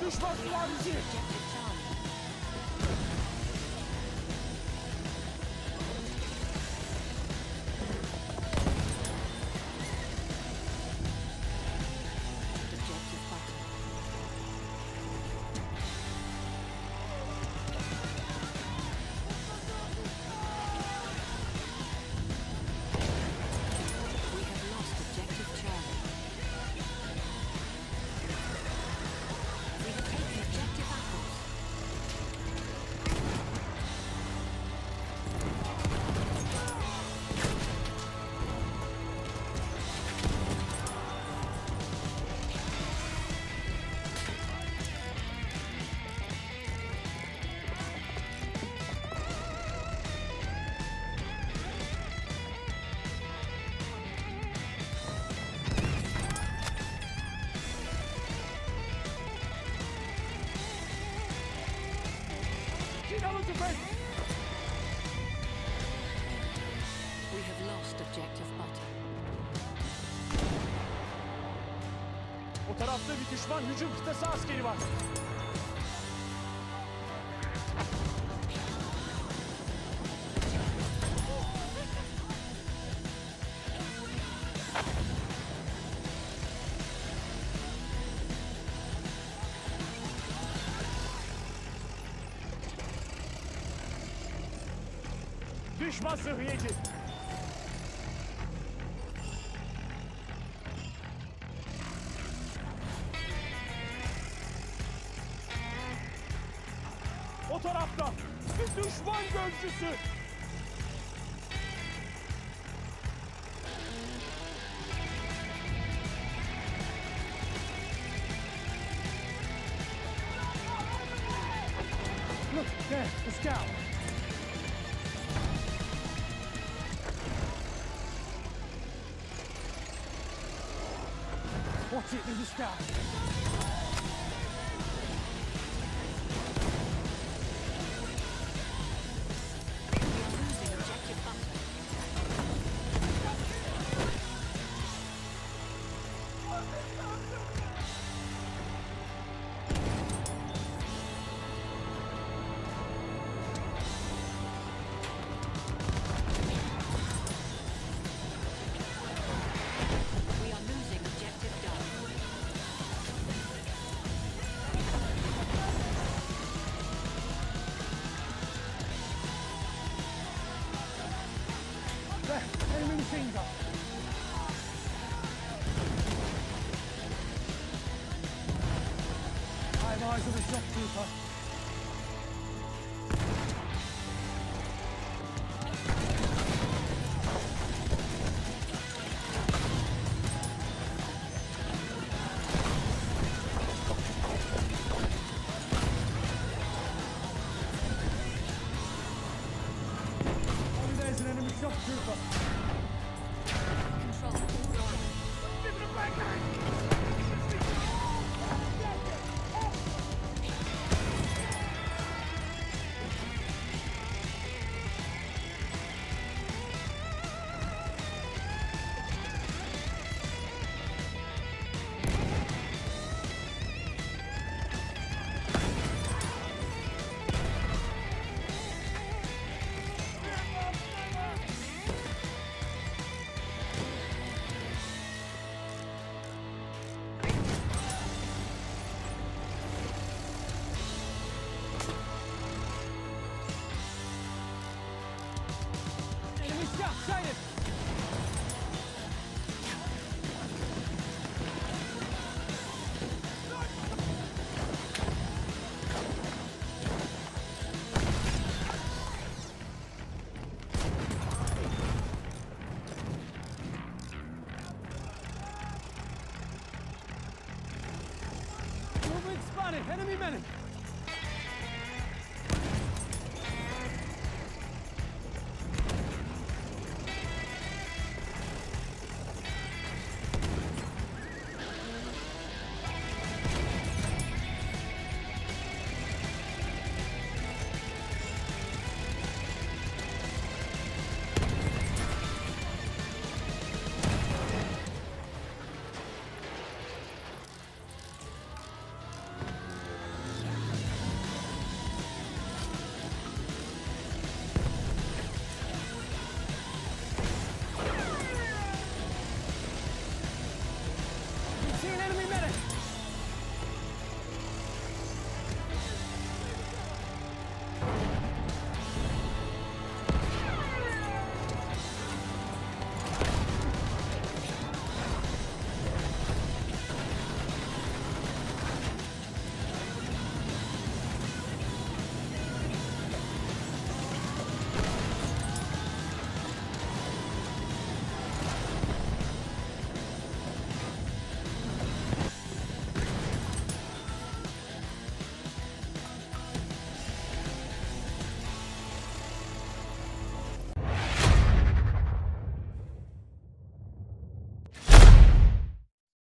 You're supposed to be out here! Tüfek! We have lost objective butter. O tarafta bir düşman hücum kıtası askeri var. Düşman sıhhiyeci. O tarafta bir düşman gözcüsü. Look, there, the scout. Watch it, there's a scout. Aiming. I have eyes there's an enemy shopkeeper! Movement spotted! Enemy medic!